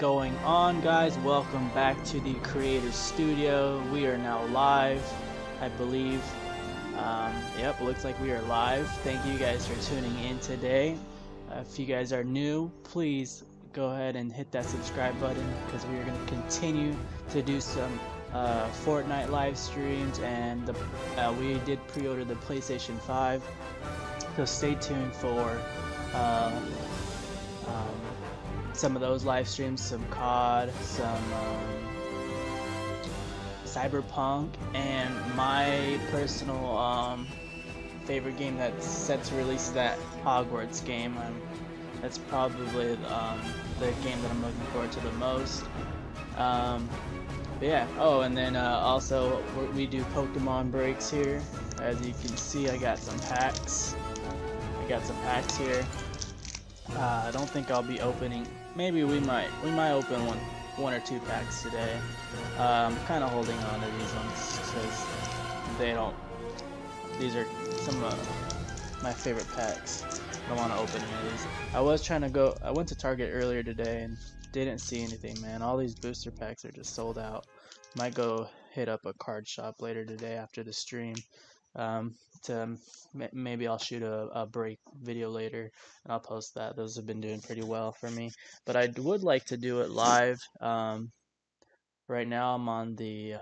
going on, guys? Welcome back to the Creator Studio. We are now live, I believe. Um, yep, looks like we are live. Thank you guys for tuning in today. Uh, if you guys are new, please go ahead and hit that subscribe button because we are going to continue to do some uh, Fortnite live streams and the, uh, we did pre-order the PlayStation 5 so stay tuned for uh, um, some of those live streams, some COD, some um, Cyberpunk, and my personal um, favorite game that's set to release is that Hogwarts game. I'm, that's probably um, the game that I'm looking forward to the most. Um, yeah. Oh, and then uh, also we do Pokemon breaks here. As you can see, I got some packs. I got some packs here. Uh, I don't think I'll be opening. Maybe we might. We might open one, one or two packs today. I'm kind of holding on to these ones because they don't. These are some of my favorite packs. I want to open these. I was trying to go. I went to Target earlier today and didn't see anything, man. All these booster packs are just sold out. Might go hit up a card shop later today after the stream. Um, to maybe I'll shoot a, a break video later and I'll post that. Those have been doing pretty well for me. But I would like to do it live. Um, right now I'm on the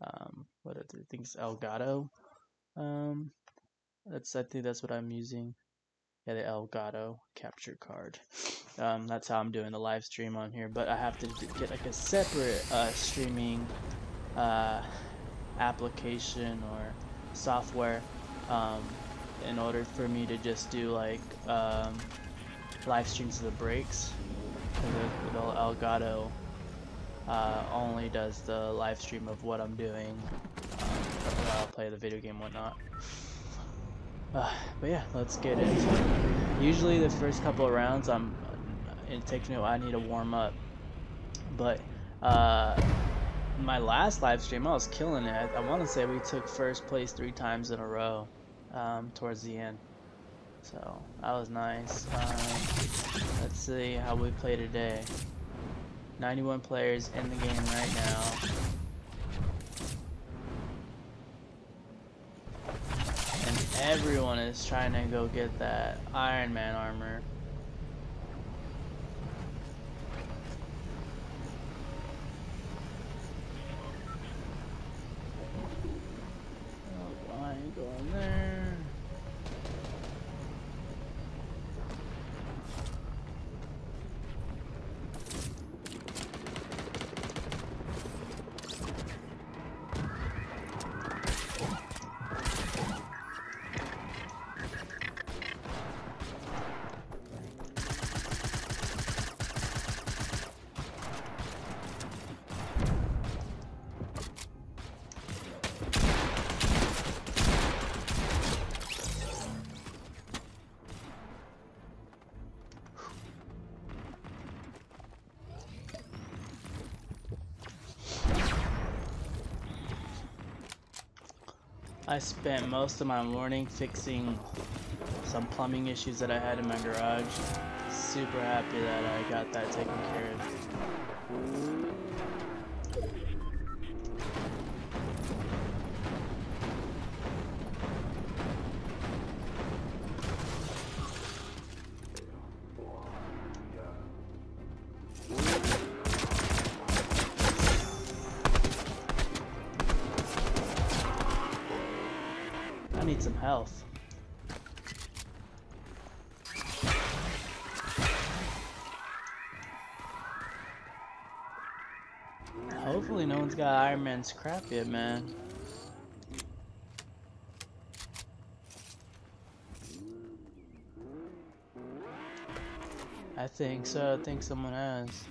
um, what are the things Elgato. Um, that's I think that's what I'm using. Yeah, the Elgato capture card. Um, that's how I'm doing the live stream on here. But I have to get like a separate uh, streaming uh, application or software um, in order for me to just do like um, live streams of the breaks. The Elgato uh, only does the live stream of what I'm doing um, while I'll play the video game whatnot. Uh, but yeah, let's get into it. Usually the first couple of rounds, I'm it takes me. I need to warm up, but uh, my last live stream, I was killing it. I, I want to say we took first place three times in a row um, towards the end. So that was nice. Um, let's see how we play today. 91 players in the game right now. And everyone is trying to go get that Iron Man armor. I spent most of my morning fixing some plumbing issues that I had in my garage. Super happy that I got that taken care of. Hopefully no one's got Iron Man's crap yet, man. I think so. I think someone has.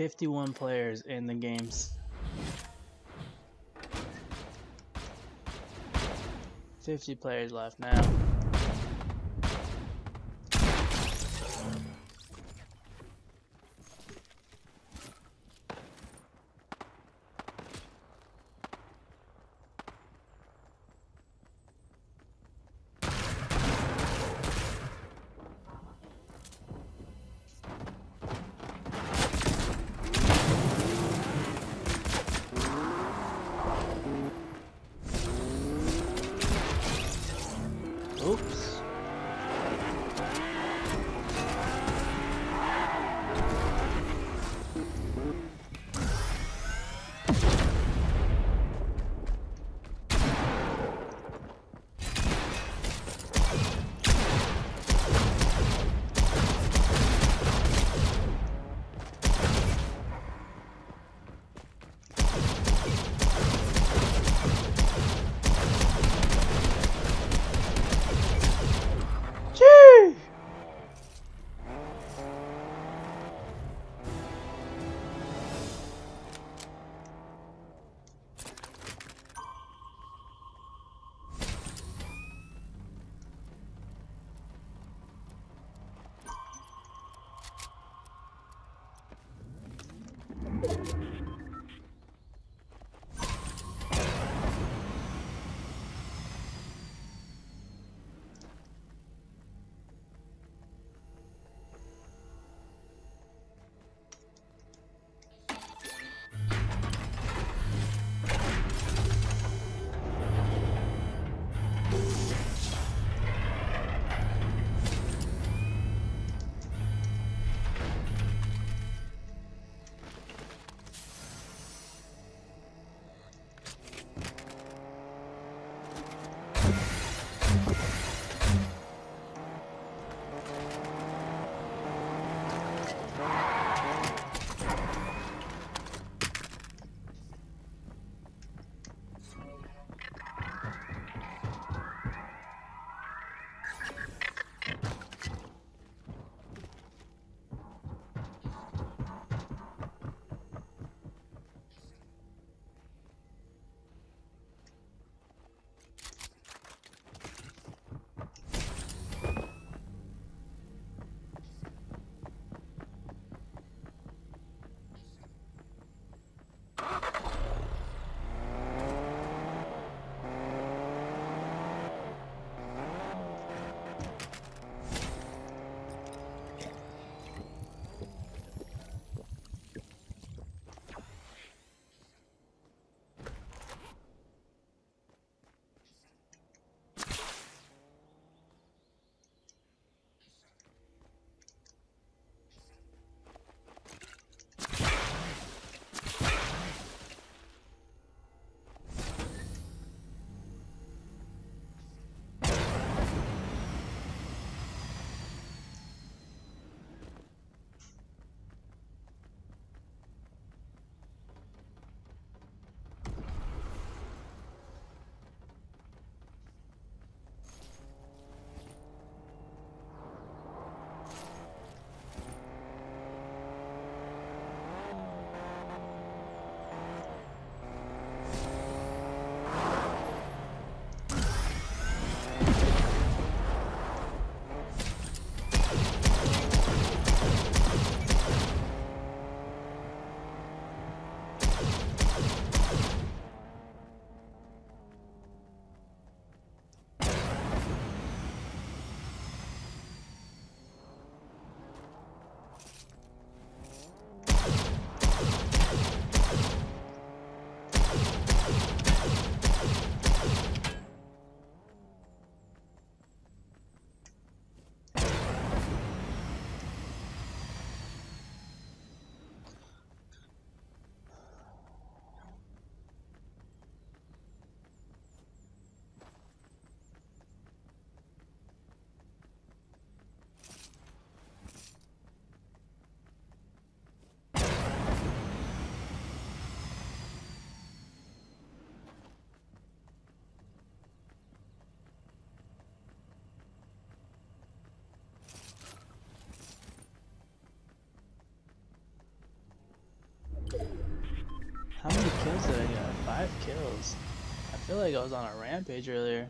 51 players in the games. 50 players left now. I got uh, five kills. I feel like I was on a rampage earlier.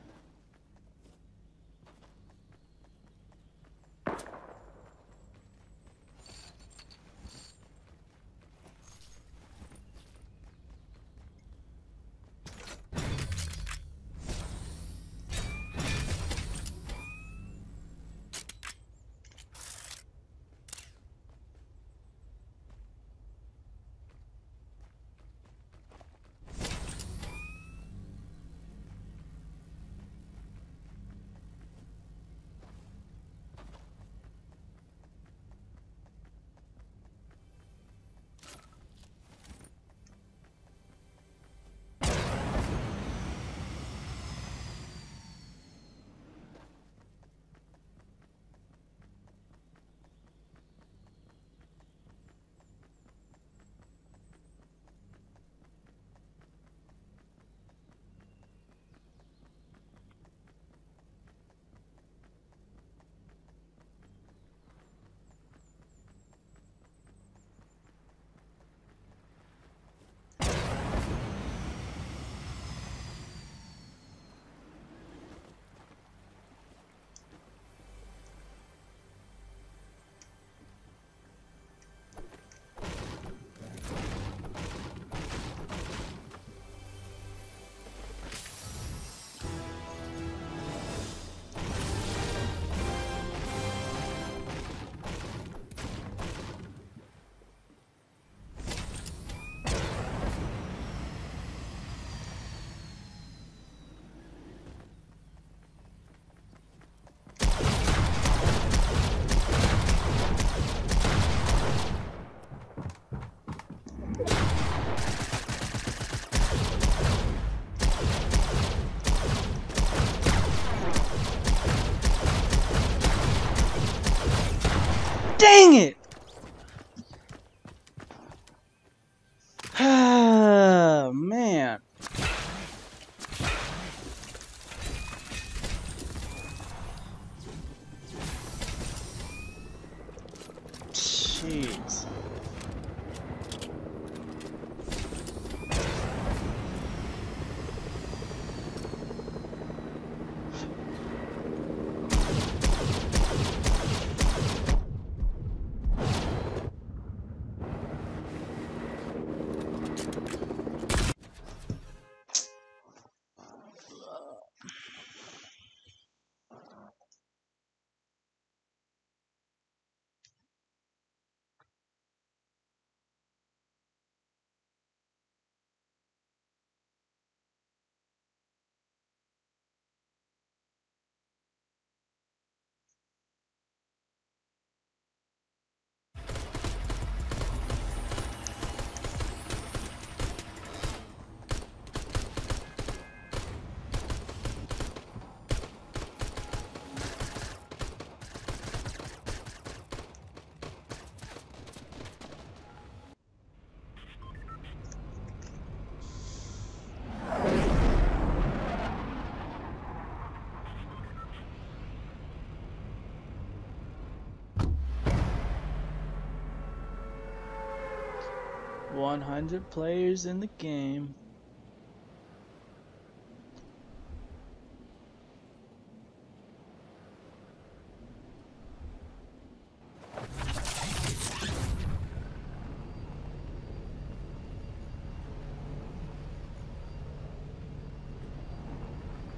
100 players in the game.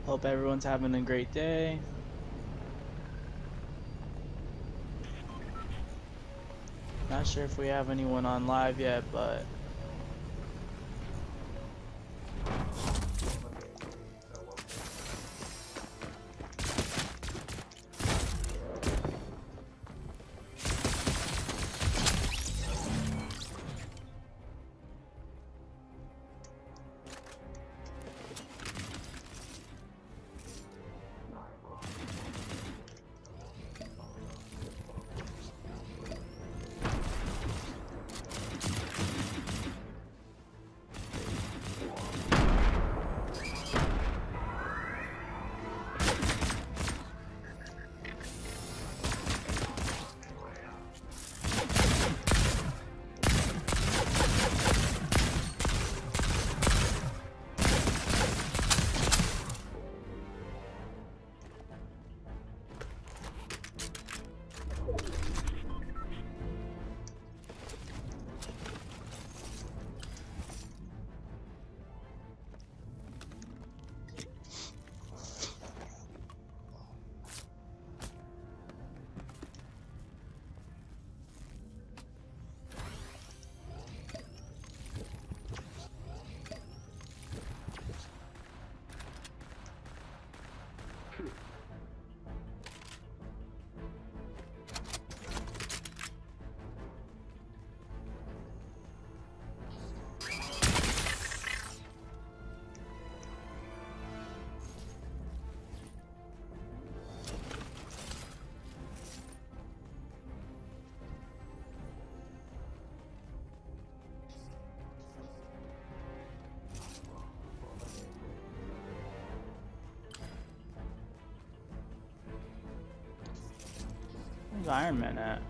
Hope everyone's having a great day. Not sure if we have anyone on live yet, but Where's Iron Man at?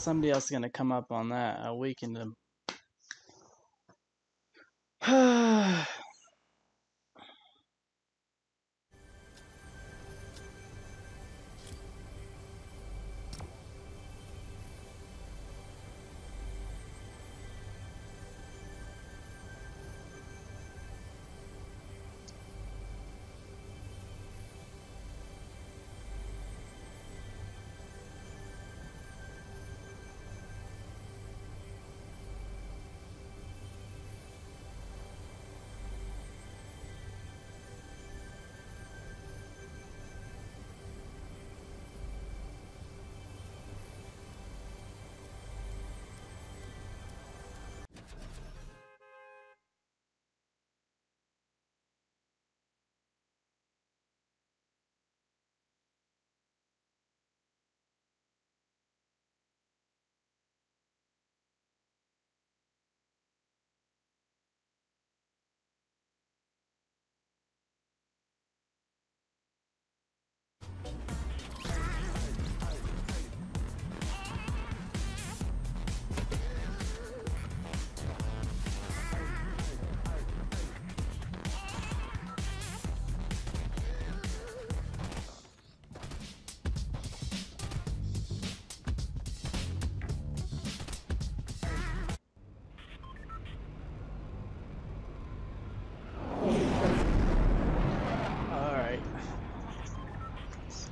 Somebody else is gonna come up on that. I weakened him.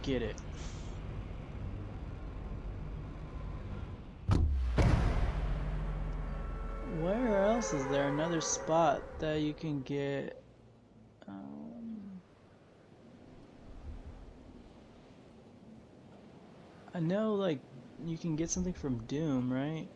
Get it. Where else is there another spot that you can get? Um, I know, like, you can get something from Doom, right?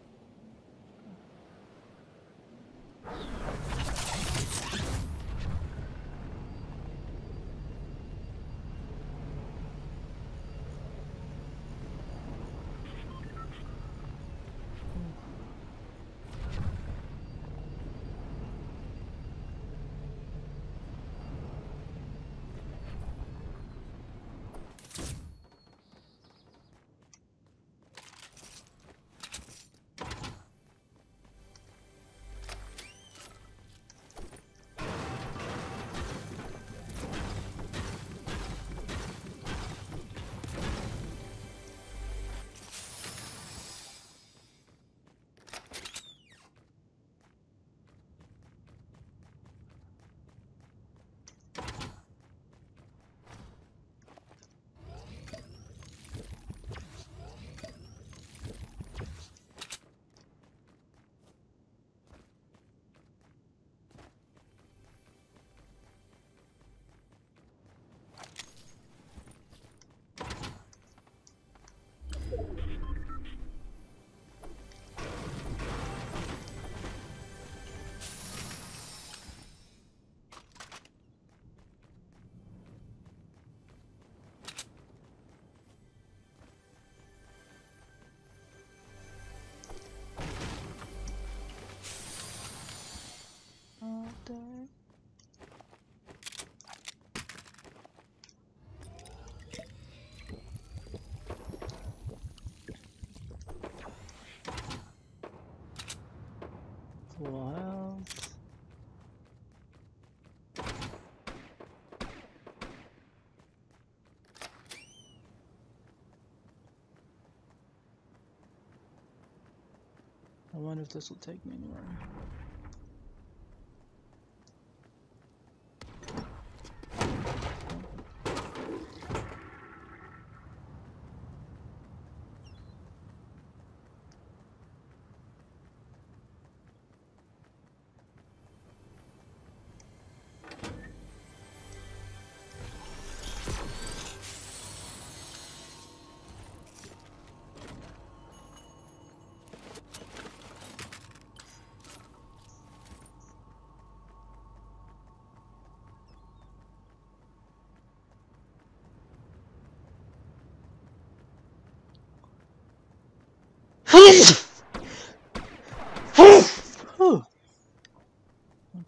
I wonder if this will take me anywhere.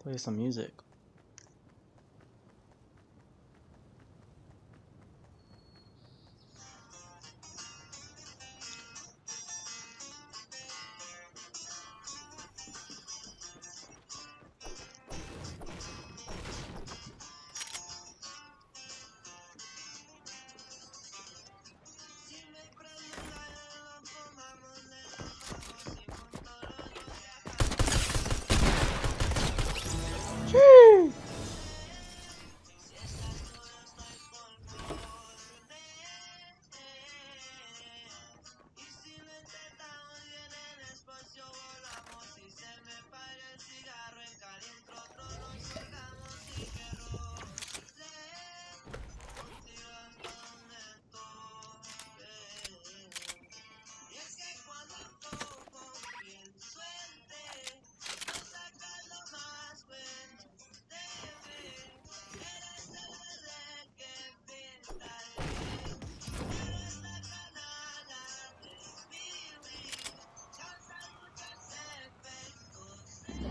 Play some music.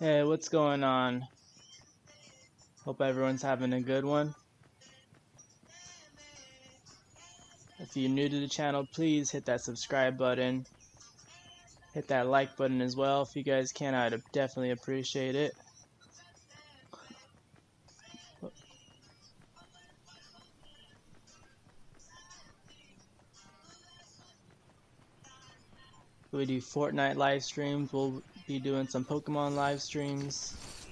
Hey, what's going on? Hope everyone's having a good one. If you're new to the channel, please hit that subscribe button. Hit that like button as well. If you guys can, I'd definitely appreciate it. We do Fortnite live streams. We'll be doing some Pokemon live streams.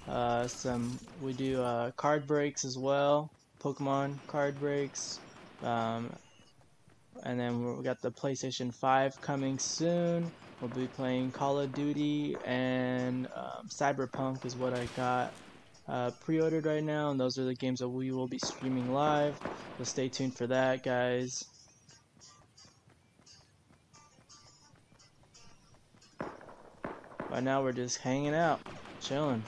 Uh, some we do uh, card breaks as well, Pokemon card breaks. Um, and then we got the PlayStation 5 coming soon. We'll be playing Call of Duty and um, Cyberpunk is what I got uh, pre-ordered right now, and those are the games that we will be streaming live. So stay tuned for that, guys. Right now we're just hanging out, chilling.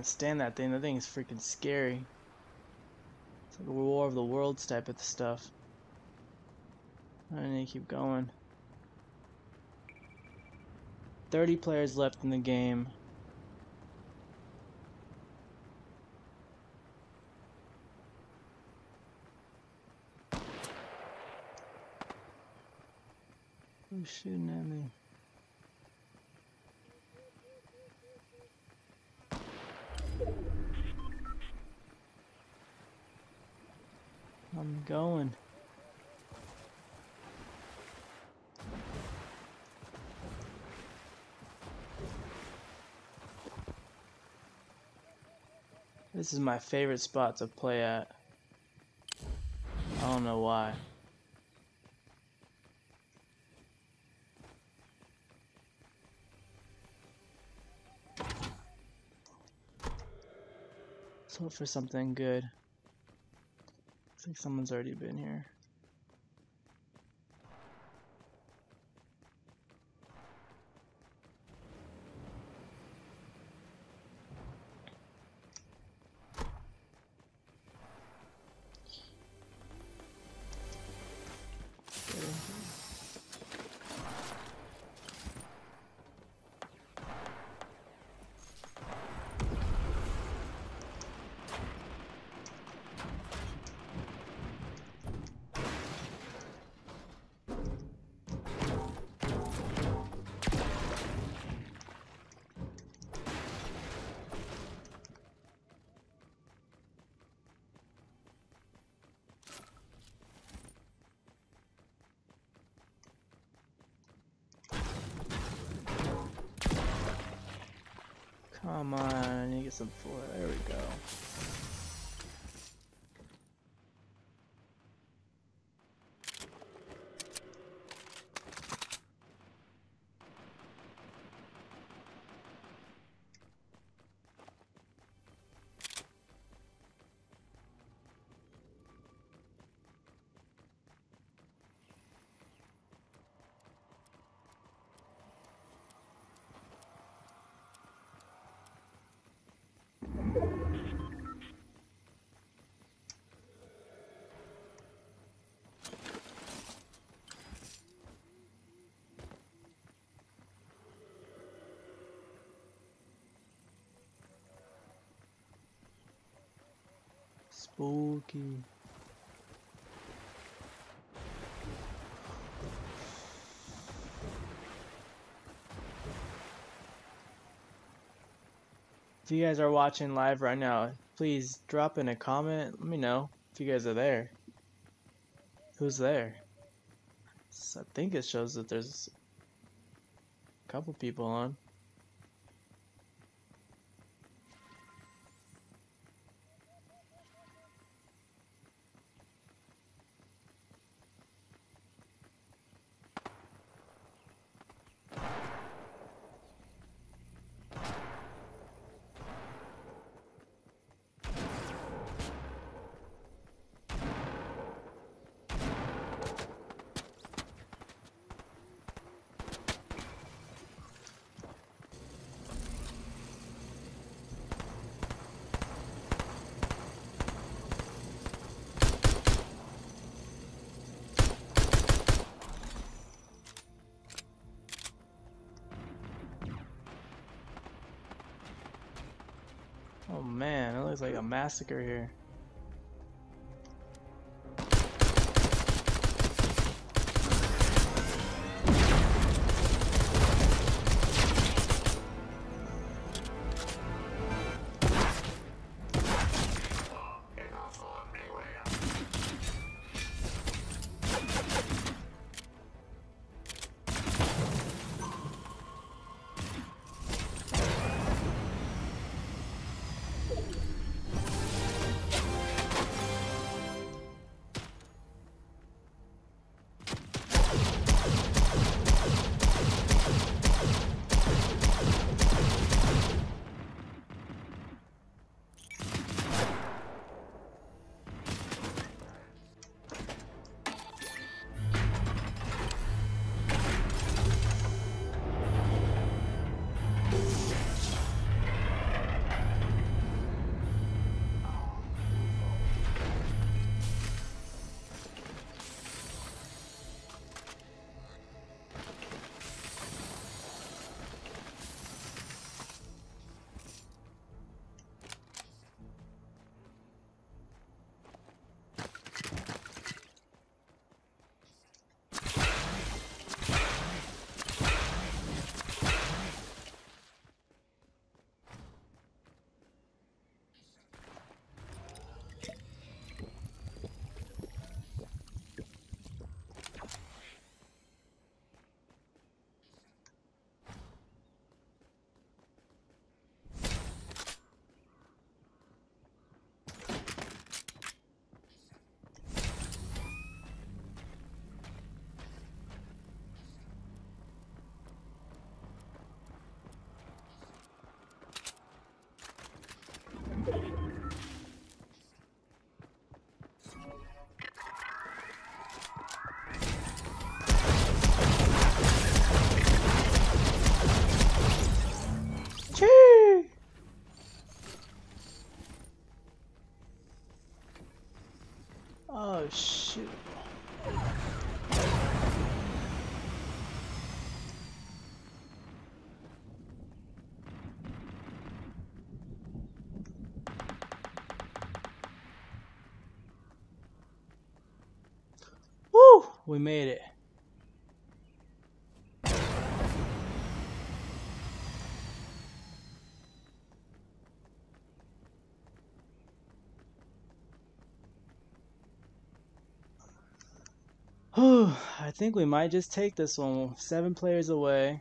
Can't stand that thing. That thing is freaking scary. It's like a War of the Worlds type of stuff. I need to keep going. 30 players left in the game. Who's shooting at me? I'm going. This is my favorite spot to play at. I don't know why. Let's hope for something good. I think someone's already been here. Come on, I need to get some floor. There we go. Spooky. If you guys are watching live right now, please drop in a comment. Let me know if you guys are there. Who's there? I think it shows that there's a couple people on. Oh man, it looks like a massacre here. Oh, shoot. Woo! We made it. I think we might just take this one. Seven players away.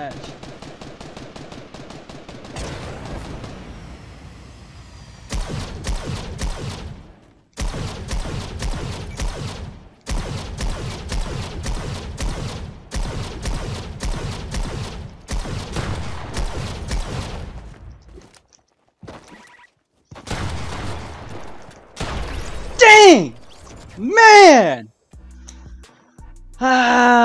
Match. Dang! Man! Ah!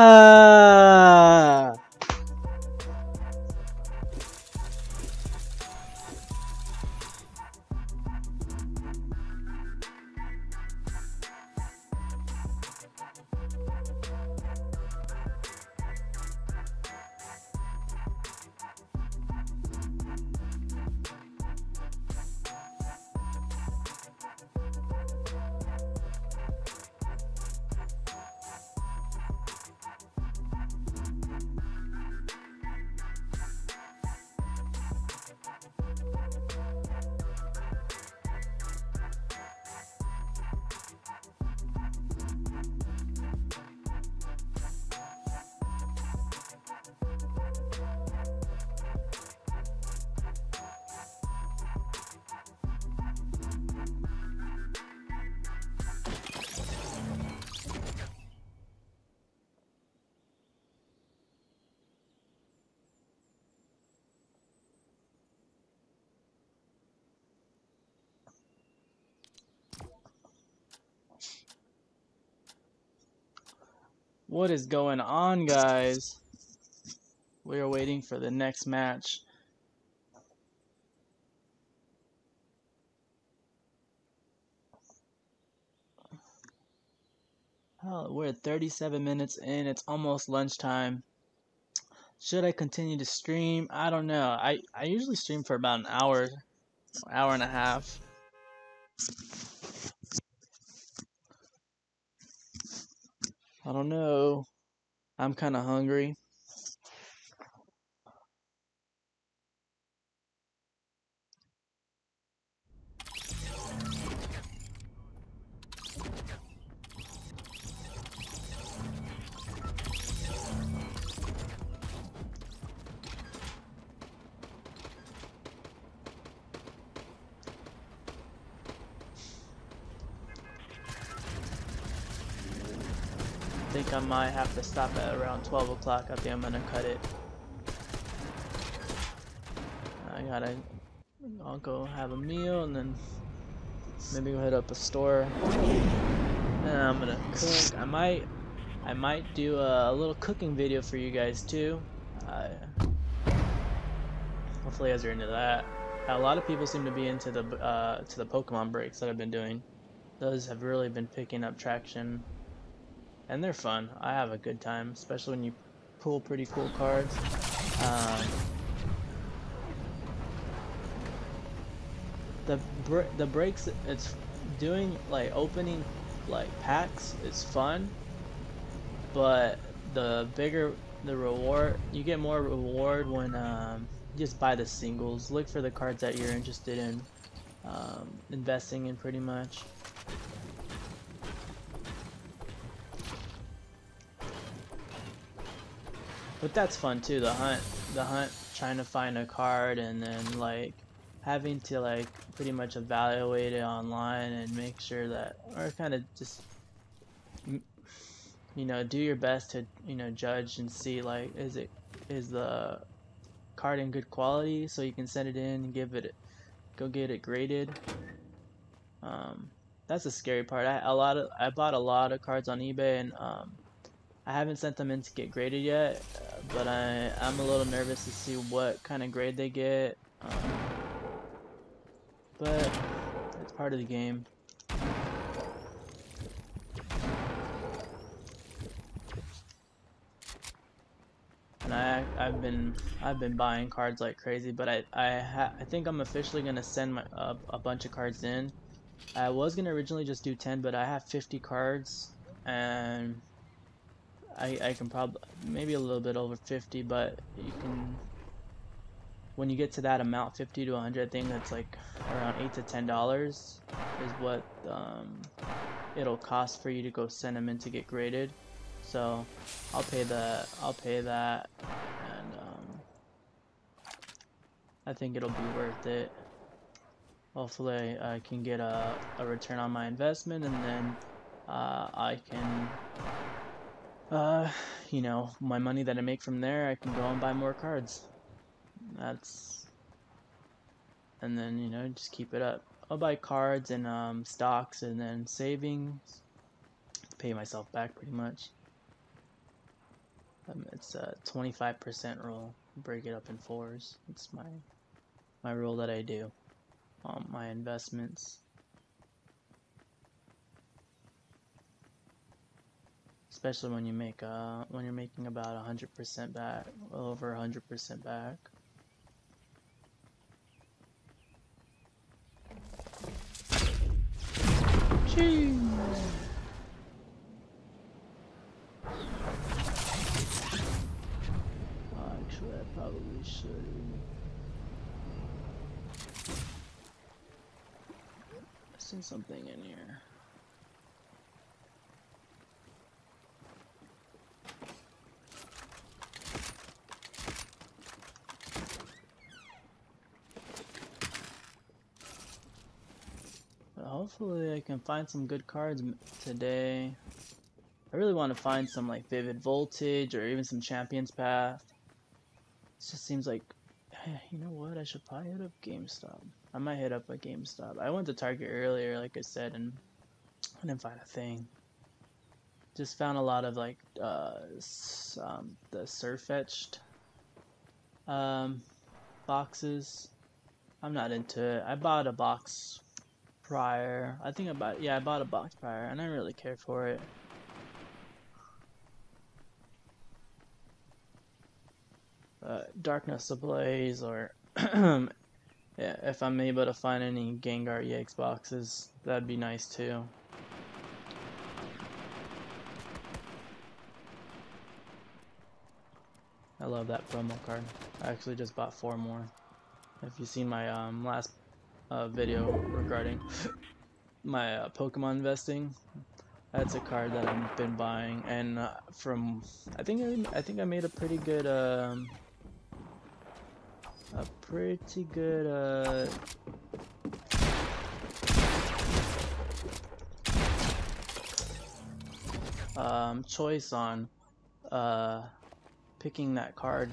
What is going on, guys? We are waiting for the next match. Oh, we're at 37 minutes in. It's almost lunchtime. Should I continue to stream? I don't know. I, I usually stream for about an hour, hour and a half. I don't know. I'm kind of hungry. Think I might have to stop at around 12 o'clock. I think I'm gonna cut it. I gotta, I'll go have a meal and then maybe go hit up a store. And I'm gonna cook. I might, I might do a, little cooking video for you guys too. Uh, hopefully, you guys are into that. A lot of people seem to be into the uh, to the Pokemon breaks that I've been doing. Those have really been picking up traction, and they're fun. I have a good time, especially when you pull pretty cool cards. Um, the br the breaks it's doing like opening like packs is fun, but the bigger the reward, you get more reward when um, just buy the singles. Look for the cards that you're interested in um, investing in pretty much. But that's fun too, the hunt. The hunt, trying to find a card and then like having to like pretty much evaluate it online and make sure that, or kind of just you know do your best to you know judge and see like is it is the card in good quality so you can send it in and give it go get it graded um, that's the scary part I a lot of I bought a lot of cards on eBay and um, I haven't sent them in to get graded yet but I I'm a little nervous to see what kind of grade they get um, but it's part of the game and I I've been I've been buying cards like crazy, but I I I think I'm officially gonna send my uh, a bunch of cards in. I was gonna originally just do 10, but I have 50 cards, and I I can probably maybe a little bit over 50, but you can when you get to that amount, 50 to 100, I think that's like around eight to ten dollars is what um, it'll cost for you to go send them in to get graded. So I'll pay the I'll pay that and um, I think it'll be worth it. Hopefully I can get a, a return on my investment and then uh, I can uh, you know my money that I make from there I can go and buy more cards. That's and then you know just keep it up. I'll buy cards and um, stocks and then savings pay myself back pretty much. Um, it's a 25% rule. Break it up in fours. It's my my rule that I do on my investments. Especially when you make uh when you're making about 100% back, well over 100% back. Jeez. probably should. I see something in here. But hopefully I can find some good cards today. I really want to find some like Vivid Voltage or even some Champions Path. It just seems like, you know what? I should probably hit up GameStop. I might hit up a GameStop. I went to Target earlier, like I said, and I didn't find a thing. Just found a lot of like uh, um, the Sirfetch'd um, boxes. I'm not into it. I bought a box prior. I think I bought yeah I bought a box prior, and I really care for it. uh, Darkness Ablaze or yeah, if I'm able to find any Gengar EX boxes, that'd be nice too. I love that promo card. I actually just bought four more. If you've seen my um, last uh, video regarding my uh, Pokemon investing, that's a card that I've been buying, and uh, from I think I, I think I made a pretty good um, a pretty good uh um, choice on uh, picking that card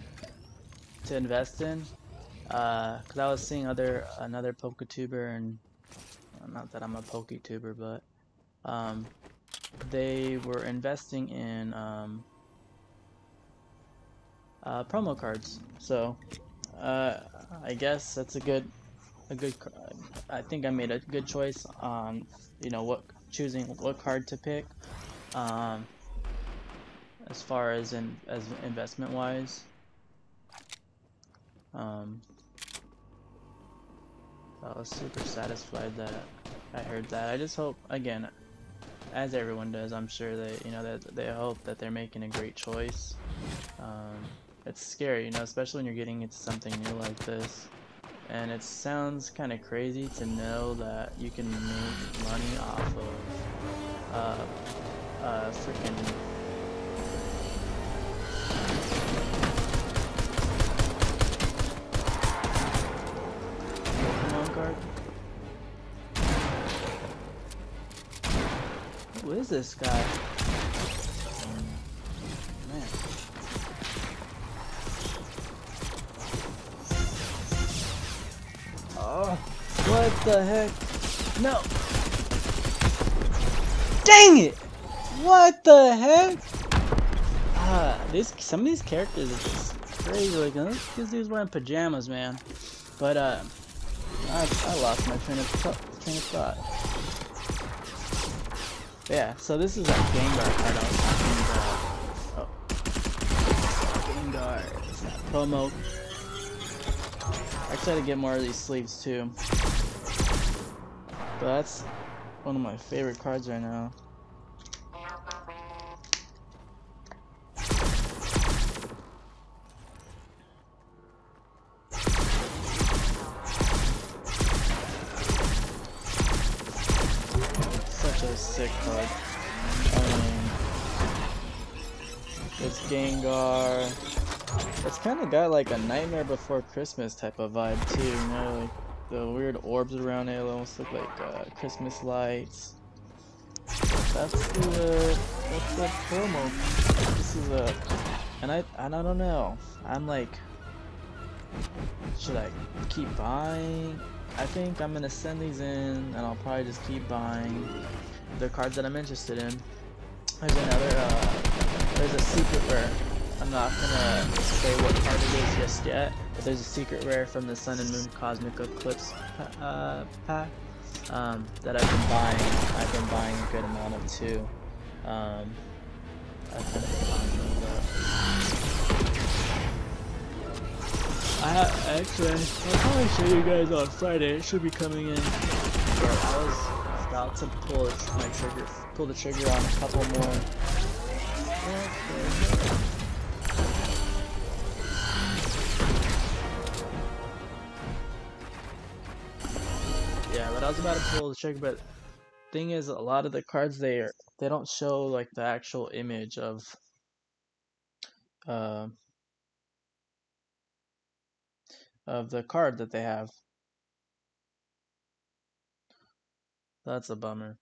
to invest in. Because I was seeing other another PokeTuber and not that I'm a PokeTuber, but um, they were investing in um, uh, promo cards. So uh, I guess that's a good a good. I think I made a good choice on you know what choosing what card to pick. Um, as far as in as investment wise. Um, I was super satisfied that I heard that. I just hope, again, as everyone does, I'm sure that you know that they hope that they're making a great choice. Um, it's scary, you know, especially when you're getting into something new like this. And it sounds kind of crazy to know that you can make money off of uh, uh, freaking is this guy? Man. Oh, what the heck? No! Dang it! What the heck? Ah, this some of these characters are just crazy looking. This dude's wearing pajamas, man. But uh, I, I lost my train of, train of thought. Yeah, so this is a Gengar card I. Oh. Gengar. Promo. I try to get more of these sleeves too. But that's one of my favorite cards right now. Kind of got like a Nightmare Before Christmas type of vibe too, you know, like the weird orbs around it almost look like uh, Christmas lights. That's the that's the promo. This is a, and I and I don't know. I'm like, should I keep buying? I think I'm gonna send these in, and I'll probably just keep buying the cards that I'm interested in. There's another, uh, there's a secret rare. I'm not gonna say what card it is just yet, but there's a secret rare from the Sun and Moon Cosmic Eclipse uh, pack um, that I've been buying. I've been buying a good amount of too. Um, I actually, I'll probably show you guys on Friday. It should be coming in. But I was about to pull my trigger, pull the trigger on a couple more. Yeah, I was about to pull the trigger, but thing is, a lot of the cards they are, they don't show like the actual image of uh, of the card that they have. That's a bummer.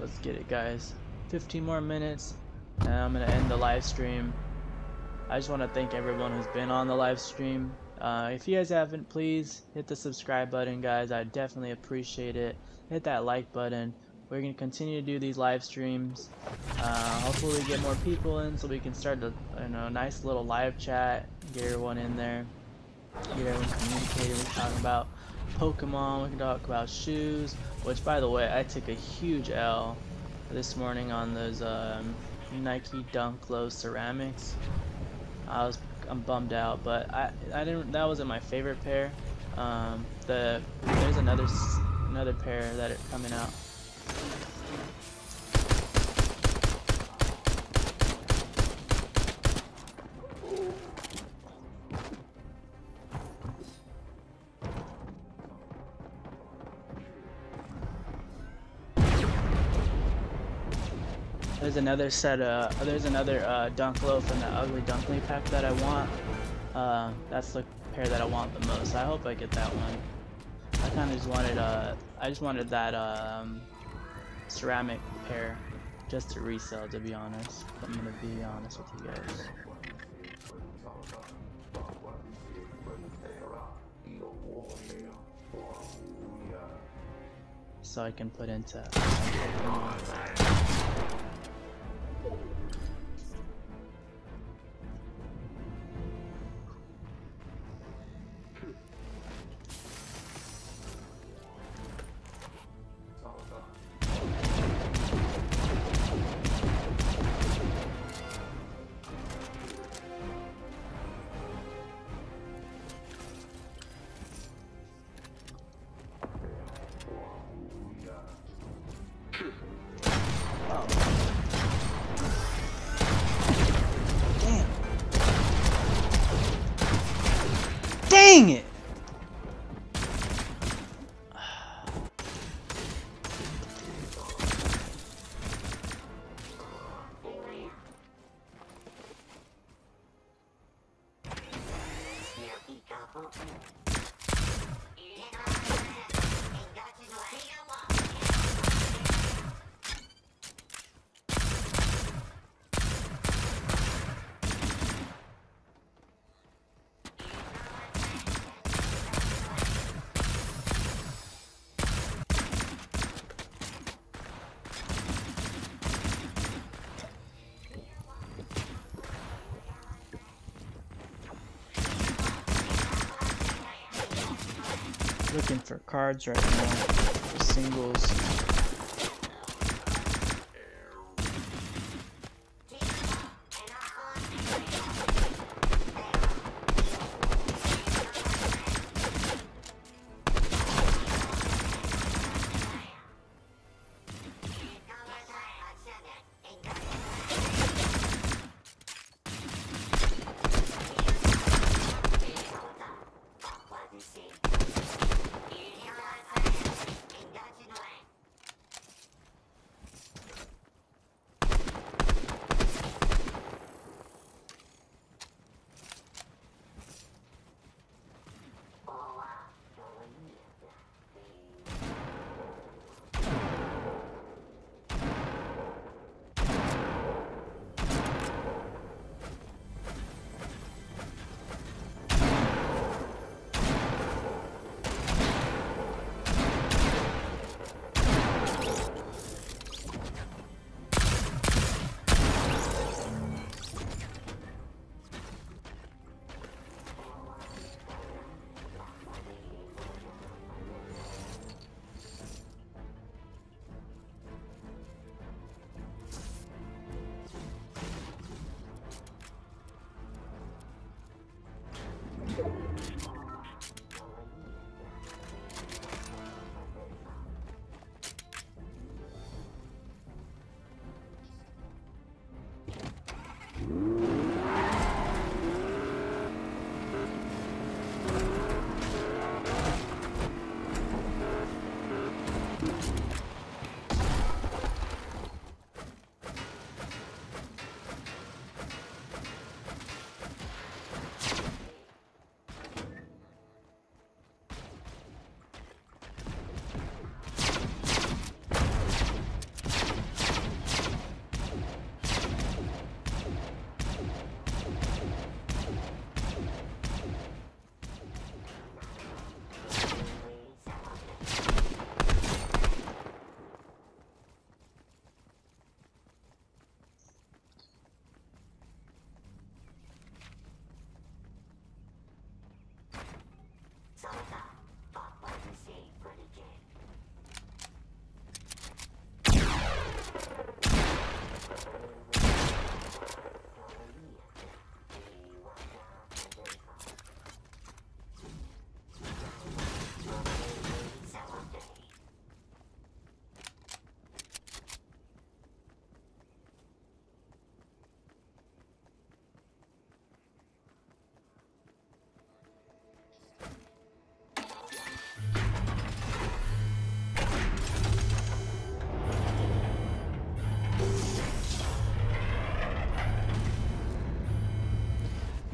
Let's get it, guys. 15 more minutes, and I'm gonna end the live stream. I just want to thank everyone who's been on the live stream. Uh, if you guys haven't, please hit the subscribe button, guys. I definitely appreciate it. Hit that like button. We're gonna continue to do these live streams. Uh, hopefully, get more people in so we can start a you know nice little live chat. Get everyone in there. Get everyone communicating. Talking about Pokemon. We can talk about shoes. Which, by the way, I took a huge L this morning on those um, Nike Dunk Low ceramics. I was I'm bummed out, but I I didn't. That wasn't my favorite pair. Um, the there's another another pair that are coming out. Another set of, there's another uh, Dunk from the Ugly Dunkling pack that I want. Uh, that's the pair that I want the most. I hope I get that one. I kind of just wanted, uh, I just wanted that um, ceramic pair just to resell, to be honest. I'm gonna be honest with you guys. So I can put into. Looking for cards right now. Singles.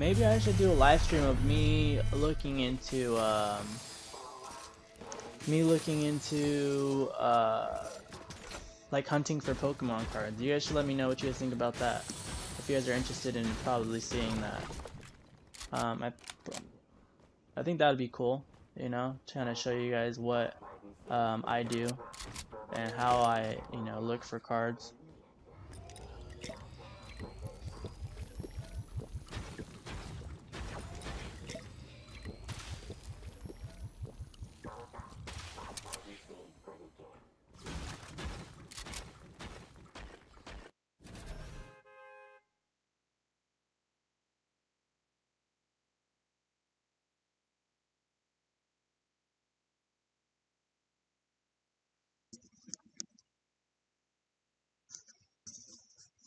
Maybe I should do a live stream of me looking into um, me looking into uh, like hunting for Pokemon cards. You guys should let me know what you guys think about that. If you guys are interested in probably seeing that. Um, I, I think that would be cool, you know, trying to show you guys what um, I do and how I, you know, look for cards.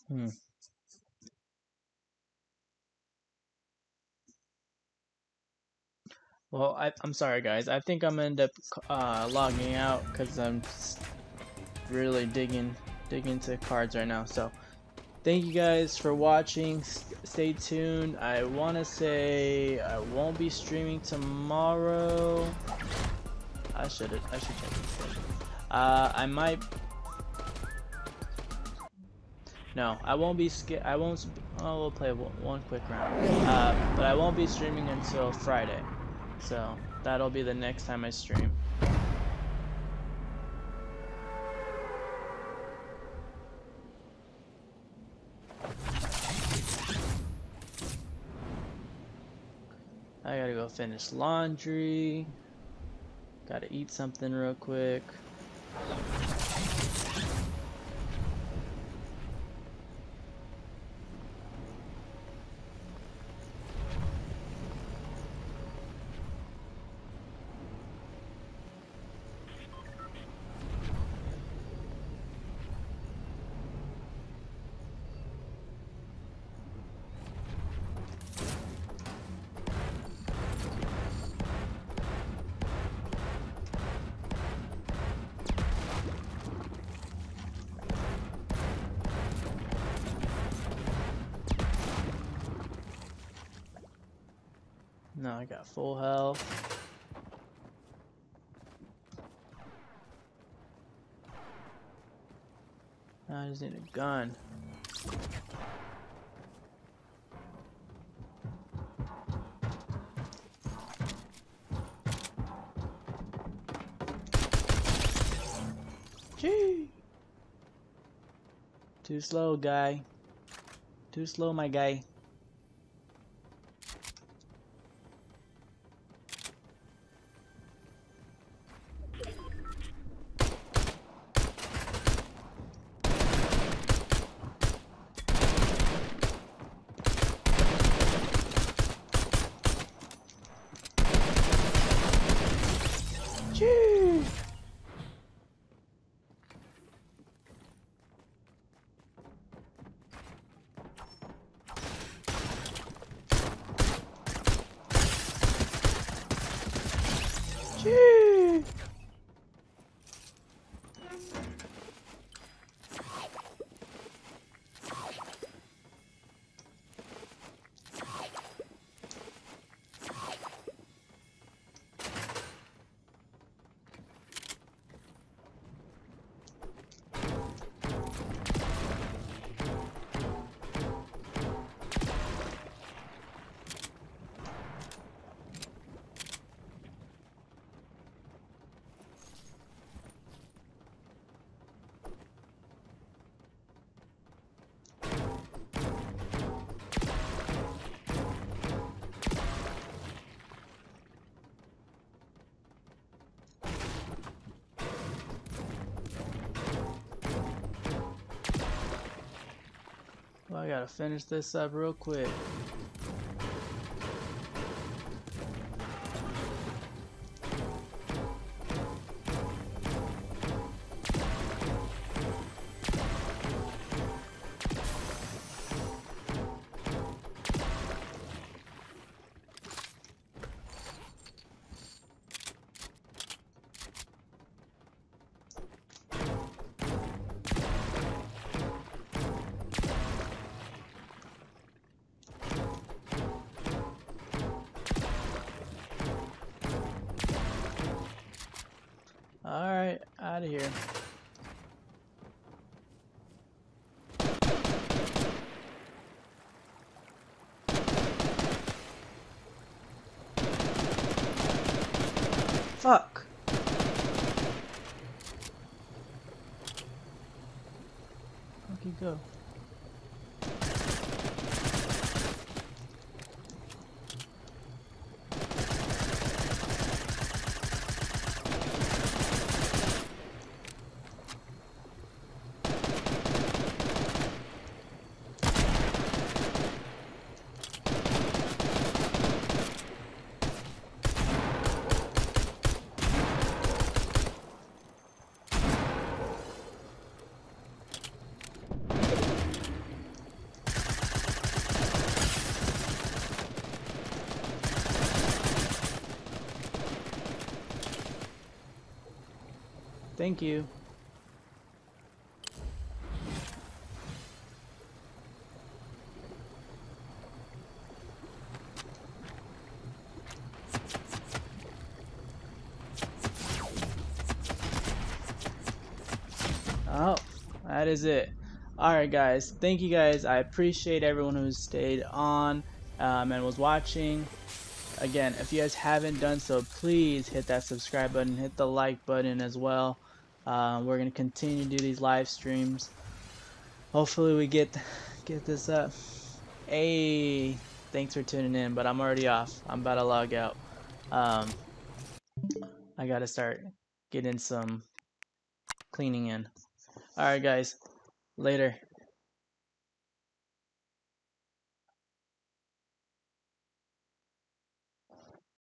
Hmm. Well, I, I'm sorry guys. I think I'm gonna end up uh, logging out because I'm really digging digging into cards right now. So, thank you guys for watching. S stay tuned. I want to say I won't be streaming tomorrow. I should I should check. Uh, I might no, I won't be sk- I won't. Oh, we'll play one quick round. Uh, but I won't be streaming until Friday, so that'll be the next time I stream. I gotta go finish laundry. Gotta eat something real quick. Got full health. I just need a gun. Gee. Too slow, guy. Too slow, my guy. Gotta finish this up real quick. Fuck. He go? Thank you. Oh, that is it. Alright guys, thank you guys. I appreciate everyone who stayed on um, and was watching. Again, if you guys haven't done so, please hit that subscribe button, hit the like button as well. Um, we're gonna continue to do these live streams. Hopefully we get get this up. Hey, thanks for tuning in, but I'm already off. I'm about to log out. Um, I gotta start getting some cleaning in. Alright guys, later.